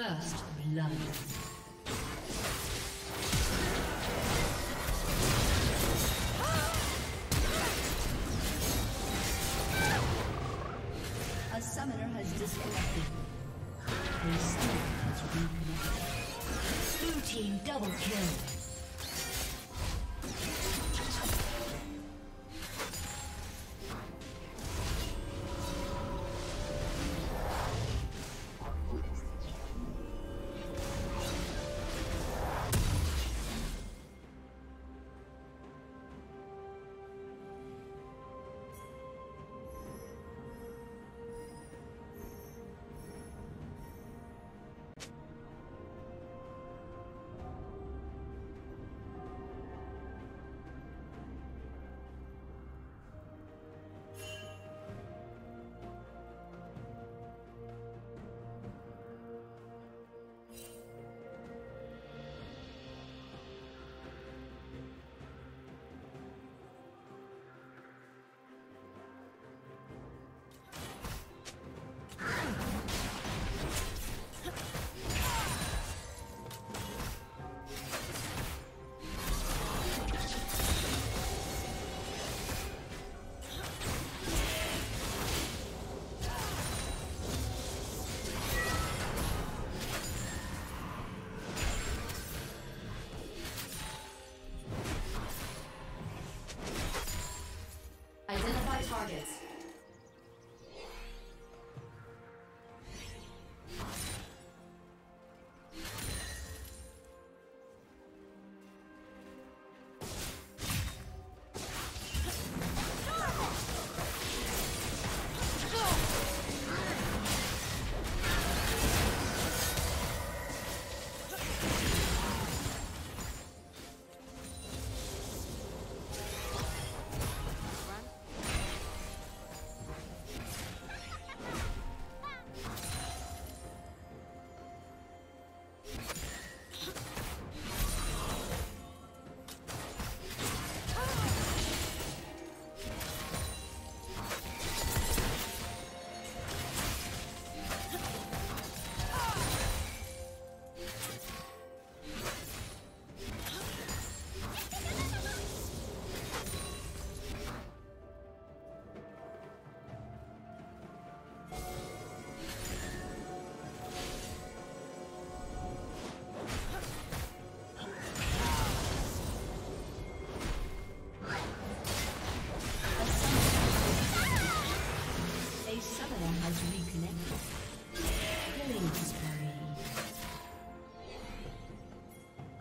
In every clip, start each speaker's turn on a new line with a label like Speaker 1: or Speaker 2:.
Speaker 1: First blood. A summoner has disconnected. Has reconnected. Blue team double kill.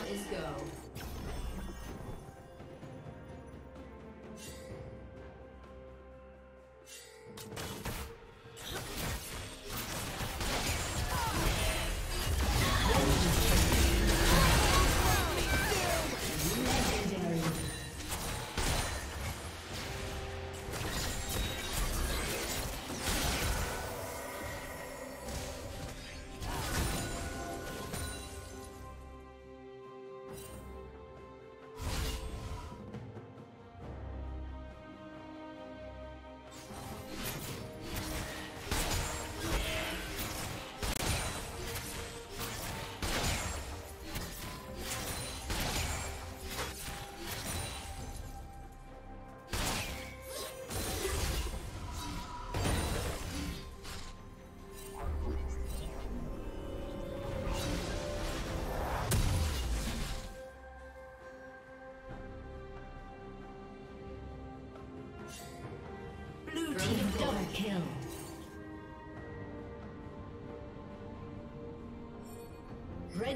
Speaker 1: Is go.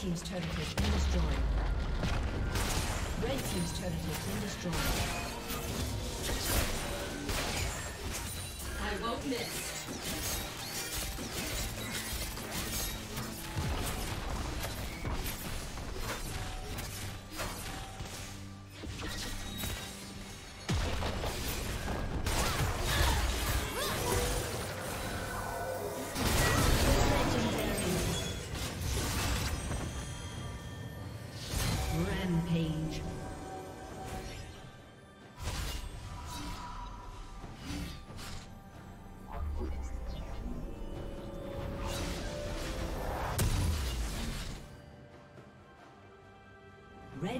Speaker 1: Team's turret has been destroyed. Red Team's turret has been destroyed. I won't miss.